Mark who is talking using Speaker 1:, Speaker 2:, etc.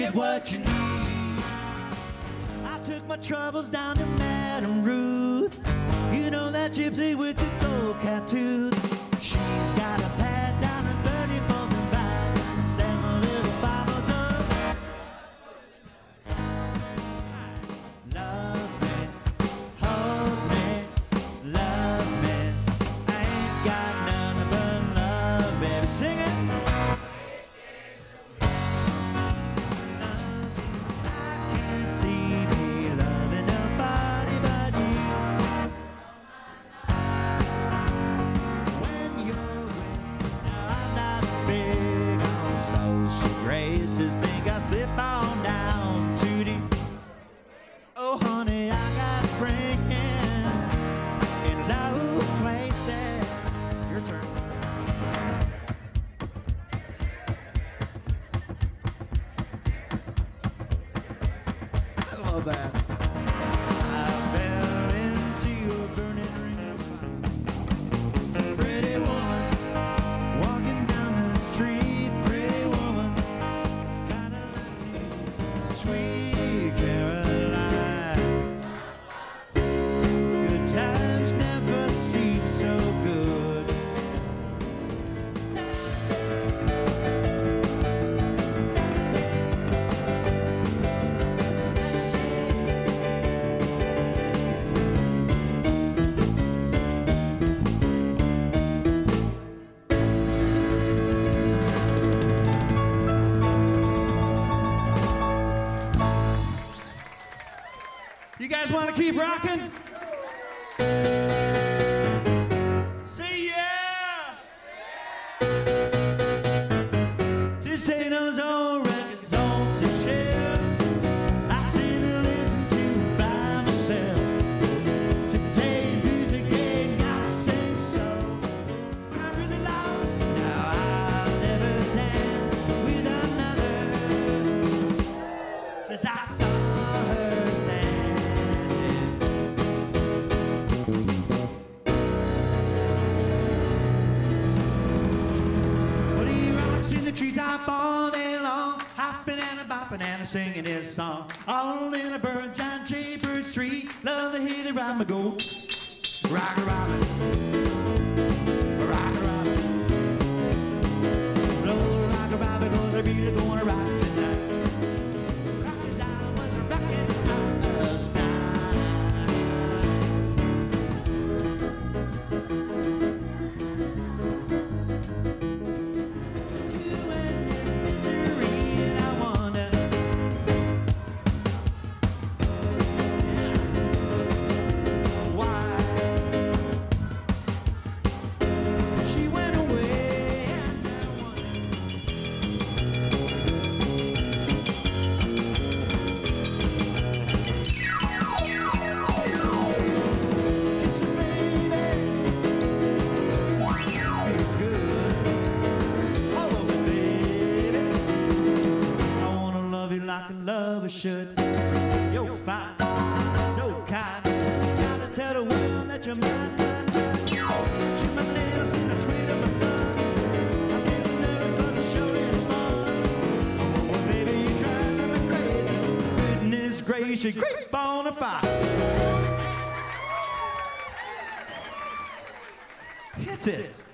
Speaker 1: get what you need. I took my troubles down to Madame Ruth. You know that gypsy with the gold cap tooth. Graces. Think I slip on down that. Guys want to keep rocking? Treetop all day long, hopping and a bopping and a singing his song. All in a bird, John J. Bird Street, love to hear the rhyme go. Rock a robin, should. You're fine, so kind. Gotta tell the world that you're mine. Chew my nails in a tweet of my thumb. I'm but. Oh, baby, you're driving me crazy. Goodness gracious, on a fire. Hit it.